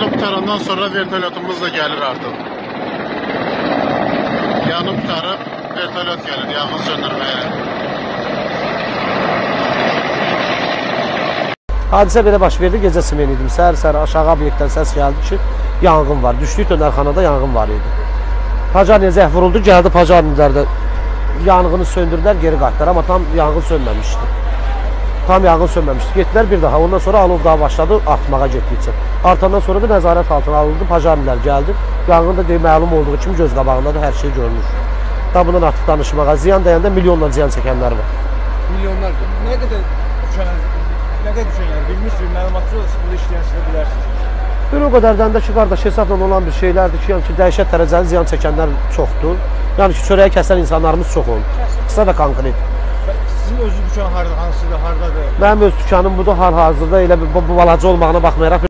Yanıp qutarandan sonra vertolyotumuz da gəlir artıq. Yanıp qutarıb vertolyot gəlir yanğın söndürməyə. Hadisə belə baş verdi, gecə simen idim. Səhər-səhər aşağı obyektdən səs gəldi ki, yanğın var. Düşdük dönərxanada yanğın var idi. Pacarniyə zəh vuruldu, gəldi pacarnilər də yanğını söndürdülər, geri qayıtdılar, amma tam yanğın sönməmişdi. Tam yanğın sönməmişdi. Getdilər bir daha. Ondan sonra alov daha başladı artmağa getdikcə. Artandan sonra da nəzarət altına alındı, pacarnilər gəldi. Yanğın da deyə məlum olduğu kimi göz qabağında da hər şey görünür. Da bundan artıq danışmağa, ziyan dəyəndə milyonla ziyan çəkənlər var. Milyonlarca. Nə qədər düşən, nə qədər düşən yəni bilmişsiniz, məlumatçı olursunuz, burada işləyən sizə bilərsiniz. Bir o qədərdən də ki, qardaş, hesabla olan bir şeylərdir ki, yəni ki, dəhşət dərəcəli ziyan çəkənlər çoxdur. Yəni ki, çörəyi kəsən insanlarımız çox olur. Qısa və konkret. Sizin özünüz dükan harda, hansıdır, hardadır? Mənim öz dükanım budur hal-hazırda elə bu, bu balaca olmağına baxmayaraq